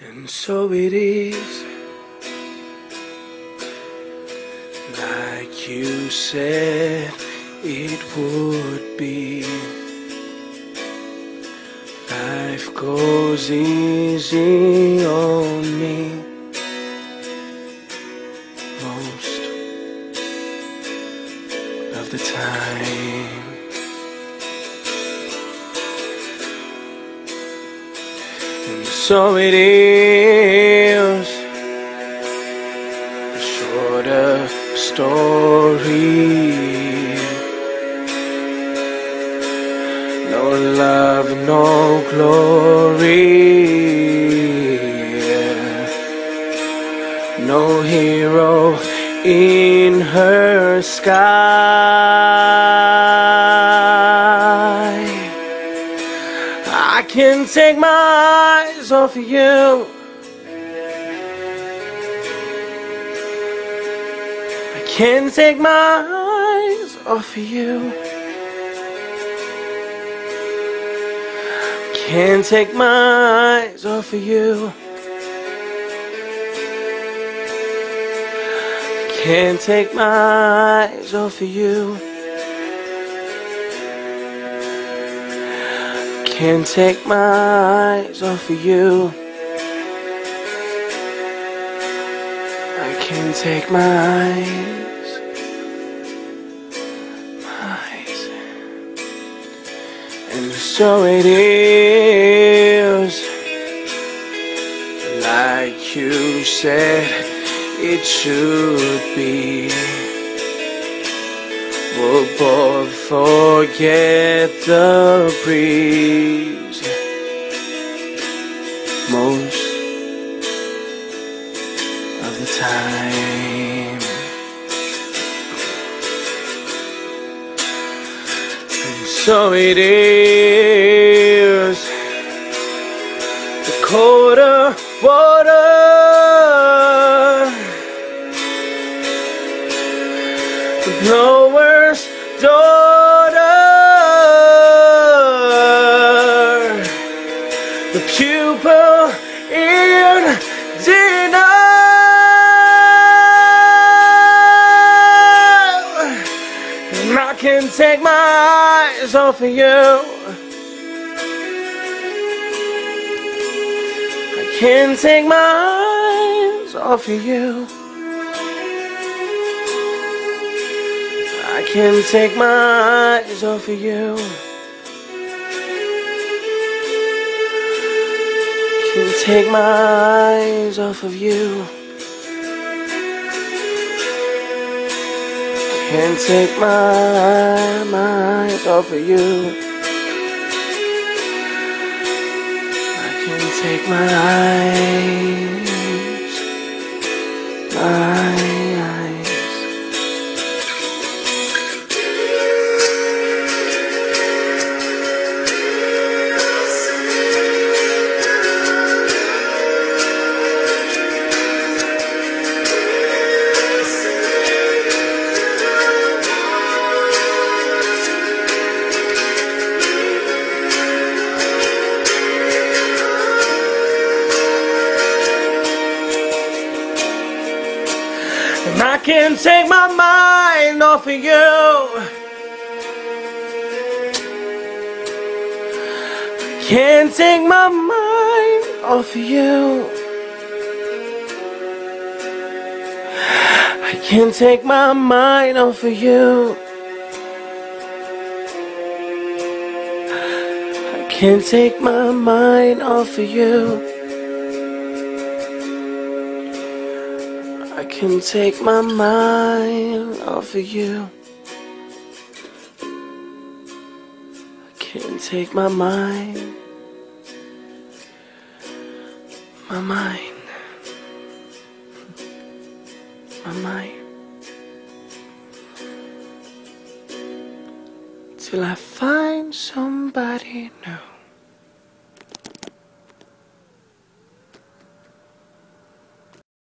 And so it is, like you said it would be. Life goes easy on me most of the time. So it is a shorter story. No love, no glory. No hero in her sky. I can take my you. I can't take my eyes off of you. Can't take my eyes off of you. Can't take my eyes off of you. Can't take my eyes off of you. I can't take my eyes. My eyes. And so it is, like you said it should be. We'll both forget the breeze so it is the colder water. The blower's daughter, the pupil in denial. I can take my eyes off of you. I can't take my eyes off of you. I can't take my eyes off of you. Can't take my eyes off of you. Can't take my, my off of you. I can't take my eyes, my eyes. Can't take my mind off of you. I can't take my mind off of you. I can't take my mind off of you. I can't take my mind off of you. Can take my mind off of you. I can't take my mind, my mind, my mind, till I find somebody new.